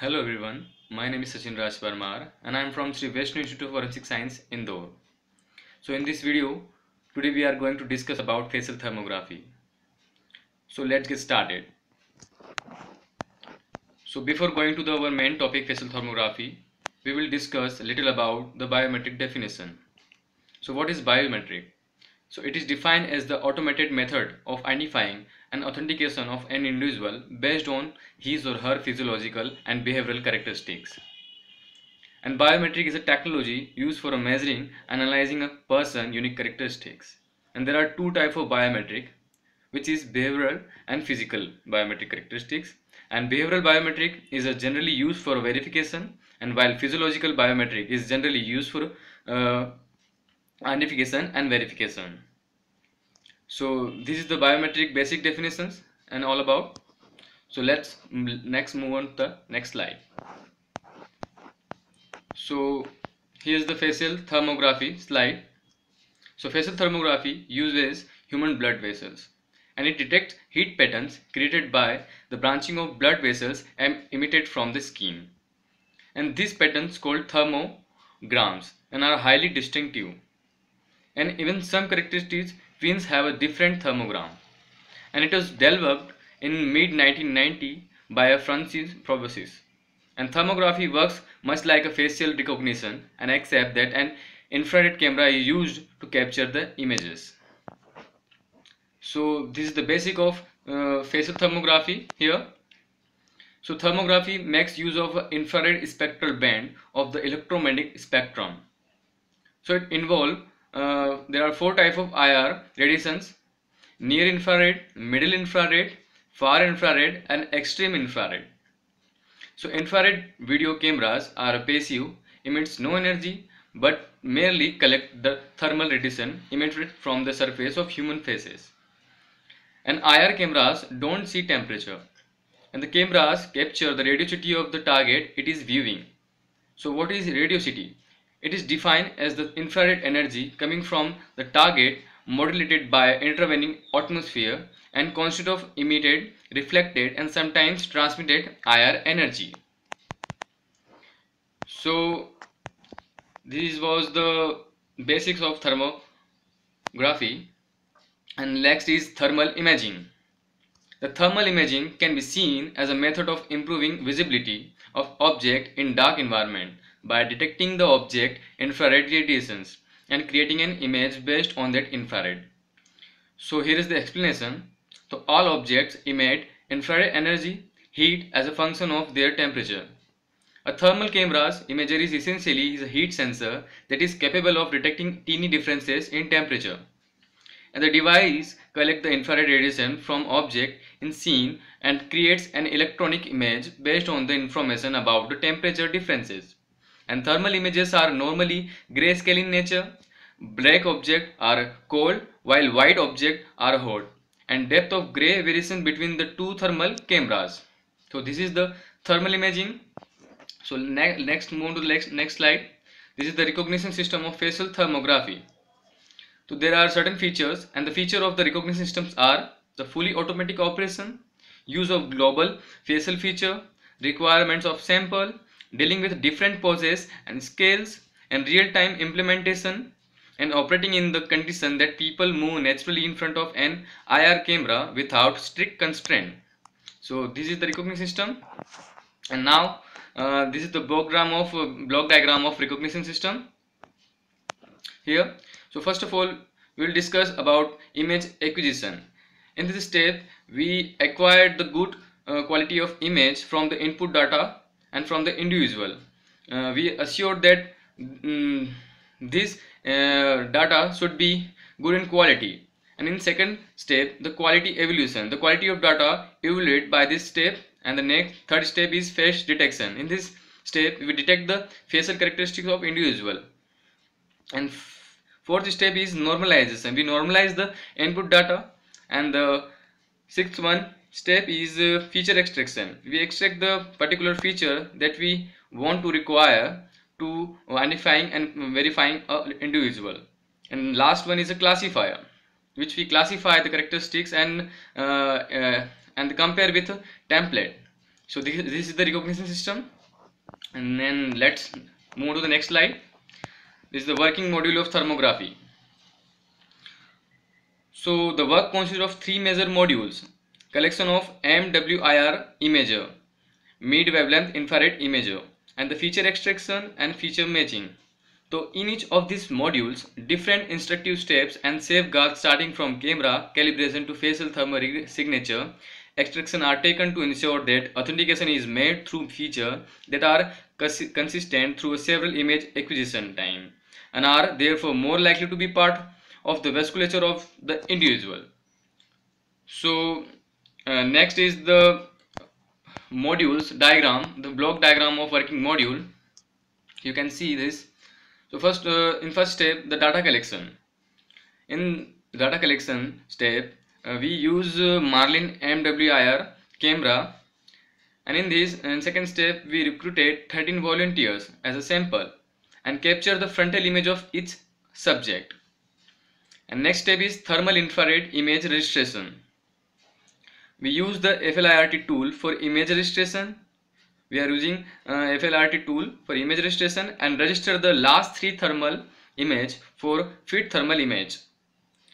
Hello everyone, my name is Sachin Raj Parmar and I am from Sri Vaishnav Institute of Forensic Science, Indore. So in this video, today we are going to discuss about facial thermography. So let's get started. So before going to the, our main topic facial thermography, we will discuss a little about the biometric definition. So what is biometric? So it is defined as the automated method of identifying and authentication of an individual based on his or her physiological and behavioral characteristics. And biometric is a technology used for measuring and analyzing a person's unique characteristics. And there are two types of biometric, which is behavioral and physical biometric characteristics. And behavioral biometric is generally used for verification, and while physiological biometric is generally used for uh, identification and verification so this is the biometric basic definitions and all about. So let's next move on to the next slide. So here's the facial thermography slide. So facial thermography uses human blood vessels and it detects heat patterns created by the branching of blood vessels emitted from the skin. And these patterns called thermograms and are highly distinctive. And even some characteristics twins have a different thermogram. And it was developed in mid 1990 by a Francis Prokoski and thermography works much like a facial recognition and except that an infrared camera is used to capture the images. So this is the basic of uh, facial thermography here. So thermography makes use of infrared spectral band of the electromagnetic spectrum. So it involves uh, there are four type of IR radiations near infrared, middle infrared, far infrared and extreme infrared. So infrared video cameras are a passive, emits no energy but merely collect the thermal radiation emitted from the surface of human faces. And IR cameras don't see temperature and the cameras capture the radiosity of the target it is viewing. So what is radiosity? It is defined as the infrared energy coming from the target modulated by intervening atmosphere and consists of emitted, reflected and sometimes transmitted IR energy. So this was the basics of thermography and next is thermal imaging. The thermal imaging can be seen as a method of improving visibility of object in dark environment by detecting the object infrared radiations and creating an image based on that infrared. So here is the explanation. So all objects emit infrared energy, heat as a function of their temperature. A thermal camera's imagery is essentially is a heat sensor that is capable of detecting teeny differences in temperature. And the device collects the infrared radiation from object in scene and creates an electronic image based on the information about the temperature differences and thermal images are normally grayscale in nature. Black objects are cold while white objects are hot and depth of gray variation between the two thermal cameras. So this is the thermal imaging. So ne next move to the next, next slide. This is the recognition system of facial thermography. So there are certain features and the feature of the recognition systems are the fully automatic operation, use of global facial feature, requirements of sample, dealing with different poses and scales and real-time implementation and operating in the condition that people move naturally in front of an IR camera without strict constraint. So this is the recognition system and now uh, this is the block diagram of uh, block diagram of recognition system here. So first of all we will discuss about image acquisition. In this step we acquired the good uh, quality of image from the input data and from the individual. Uh, we assured that um, this uh, data should be good in quality. And in second step the quality evolution. The quality of data evaluate by this step and the next third step is face detection. In this step we detect the facial characteristics of individual. And fourth step is normalization. We normalize the input data and the sixth one step is uh, feature extraction. We extract the particular feature that we want to require to identifying and verifying an individual. And last one is a classifier which we classify the characteristics and uh, uh, and compare with a template. So this, this is the recognition system. And then let's move to the next slide. This is the working module of thermography. So the work consists of three major modules collection of MWIR imager mid wavelength infrared imager and the feature extraction and feature matching so in each of these modules, different instructive steps and safeguards starting from camera calibration to facial thermal signature extraction are taken to ensure that authentication is made through features that are consistent through several image acquisition time and are therefore more likely to be part of the vasculature of the individual. So uh, next is the modules diagram, the block diagram of working module. You can see this so first, uh, in first step, the data collection. In data collection step, uh, we use uh, Merlin MWIR camera and in this in second step we recruited 13 volunteers as a sample and capture the frontal image of each subject. And next step is thermal infrared image registration. We use the FLIRT tool for image registration. We are using uh, FLIRT tool for image registration and register the last three thermal image for fit thermal image.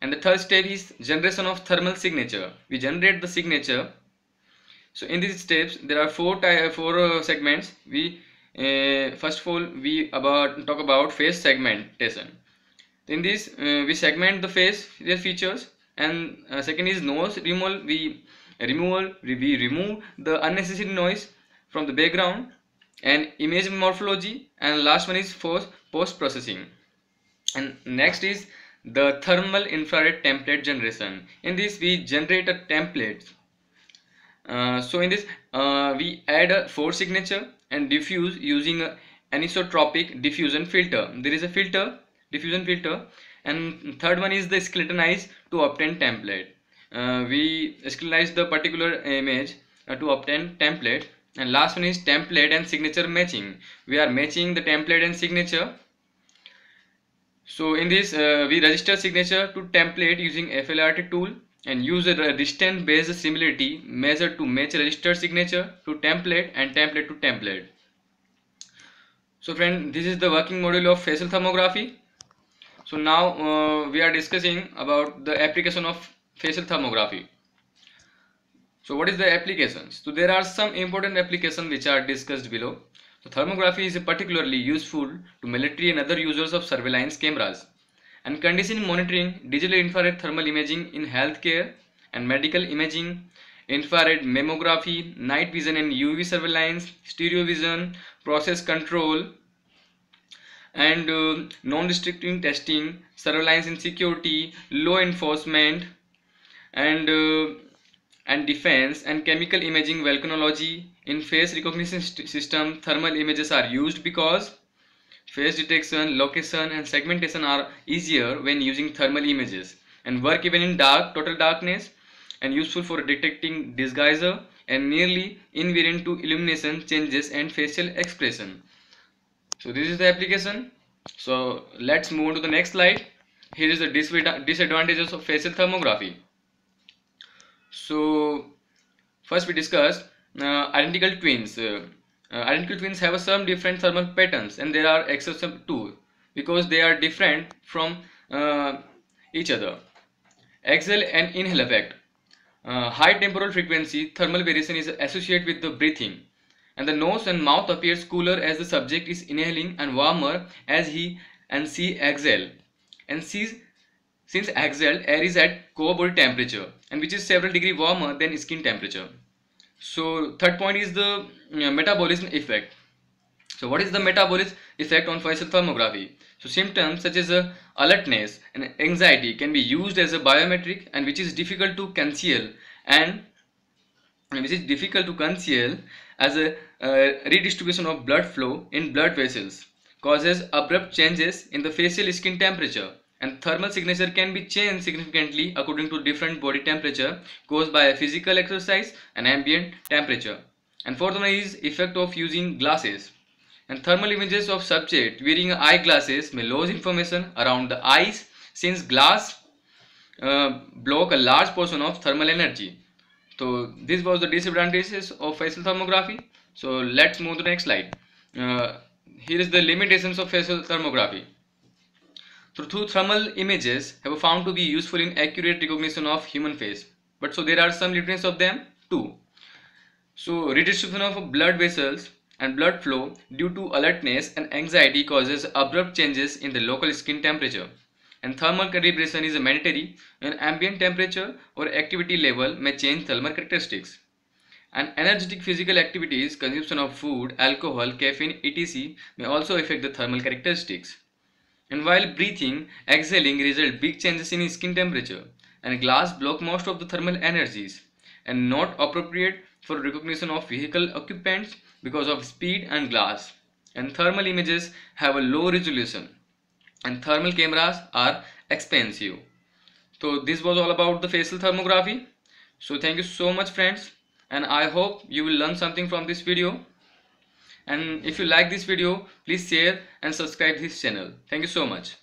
And the third step is generation of thermal signature. We generate the signature. So in these steps there are four four uh, segments. We uh, first of all we about talk about face segmentation. In this uh, we segment the face their features. And uh, second is nose removal. We removal we remove the unnecessary noise from the background and image morphology and last one is for post processing and next is the thermal infrared template generation. In this we generate a template. Uh, so in this uh, we add a force signature and diffuse using a anisotropic diffusion filter. There is a filter diffusion filter and third one is the skeletonize to obtain template we skeletonize the particular image uh, to obtain template. And last one is template and signature matching. We are matching the template and signature. So in this uh, we register signature to template using FLIRT tool and use a distance based similarity measure to match registered signature to template and template to template. So friend this is the working model of facial thermography. So now uh, we are discussing about the application of facial thermography so what is the applications? So there are some important applications which are discussed below. So thermography is particularly useful to military and other users of surveillance cameras and condition monitoring, digital infrared thermal imaging in healthcare and medical imaging, infrared mammography, night vision and UV surveillance, stereo vision, process control, and uh, non-restricting testing, surveillance and security, law enforcement, and uh, and defense and chemical imaging volcanology in face recognition system thermal images are used because face detection location and segmentation are easier when using thermal images and work even in dark total darkness and useful for detecting disguiser and nearly invariant to illumination changes and facial expression. So this is the application. So let's move to the next slide. Here is the disadvantages of facial thermography so first we discussed uh, identical twins. Uh, uh, identical twins have some different thermal patterns and there are exceptions too because they are different from uh, each other. Exhale and inhale effect. Uh, high temporal frequency thermal variation is associated with the breathing and the nose and mouth appears cooler as the subject is inhaling and warmer as he and she exhale and sees since exhaled air is at core body temperature and which is several degree warmer than skin temperature. So third point is the uh, metabolism effect. So what is the metabolism effect on facial thermography? So symptoms such as uh, alertness and anxiety can be used as a biometric and which is difficult to conceal and which is difficult to conceal as a uh, redistribution of blood flow in blood vessels causes abrupt changes in the facial skin temperature and thermal signature can be changed significantly according to different body temperature caused by a physical exercise and ambient temperature. And fourth one is effect of using glasses. And thermal images of subject wearing eyeglasses may lose information around the eyes since glass uh, block a large portion of thermal energy. so this was the disadvantages of facial thermography so let's move to the next slide uh, here is the limitations of facial thermography through thermal images have found to be useful in accurate recognition of human face but so there are some limitations of them too so redistribution of blood vessels and blood flow due to alertness and anxiety causes abrupt changes in the local skin temperature and thermal calibration is mandatory when ambient temperature or activity level may change thermal characteristics. And energetic physical activities, consumption of food, alcohol, caffeine, etc. may also affect the thermal characteristics. And while breathing, exhaling result big changes in skin temperature and glass block most of the thermal energies and not appropriate for recognition of vehicle occupants because of speed and glass. And thermal images have a low resolution and thermal cameras are expensive. So this was all about the facial thermography. So thank you so much friends and I hope you will learn something from this video. And if you like this video, please share and subscribe this channel. Thank you so much.